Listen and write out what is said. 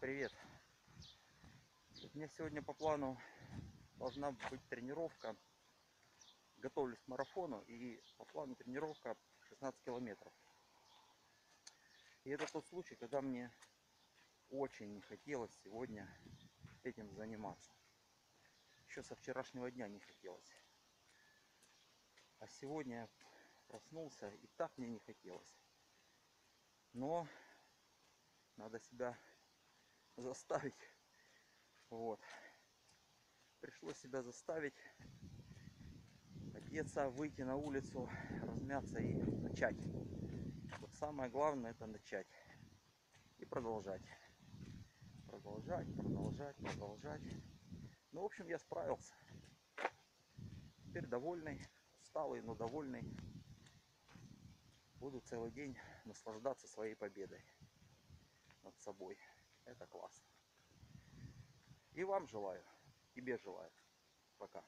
привет. У меня сегодня по плану должна быть тренировка. Готовлюсь к марафону и по плану тренировка 16 километров. И это тот случай, когда мне очень не хотелось сегодня этим заниматься. Еще со вчерашнего дня не хотелось. А сегодня проснулся и так мне не хотелось. Но надо себя заставить. Вот. Пришлось себя заставить одеться, выйти на улицу, размяться и начать. Самое главное это начать. И продолжать. Продолжать, продолжать, продолжать. Ну, в общем, я справился. Теперь довольный, усталый, но довольный. Буду целый день наслаждаться своей победой над собой. Это классно. И вам желаю, тебе желаю. Пока.